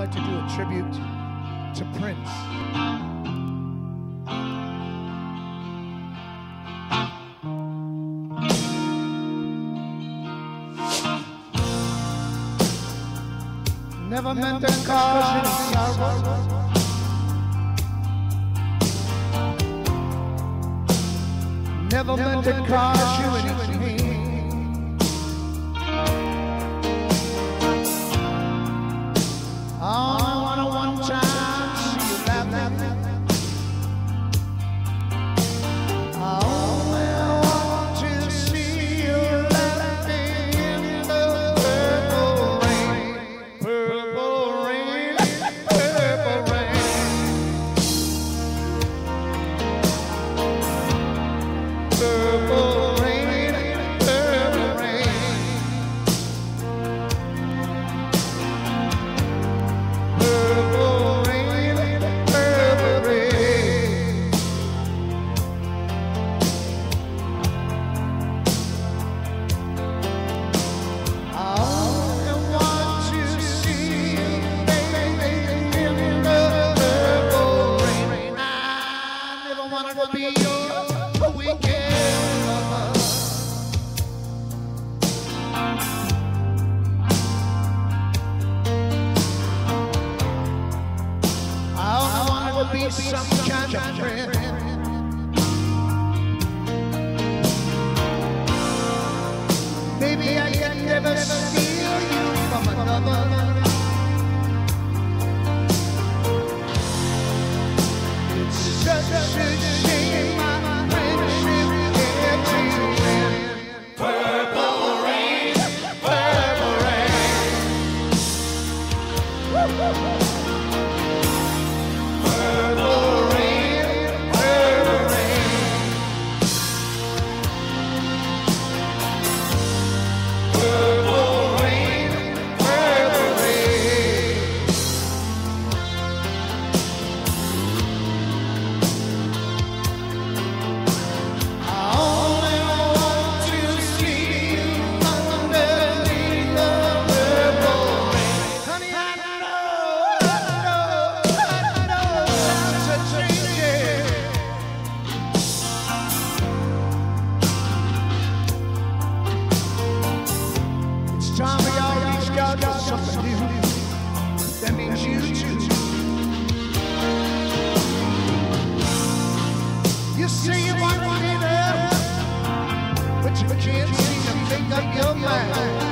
like to do a tribute to Prince. Never meant to cause you sorrow. Never meant to cause you any for be yo. your mind.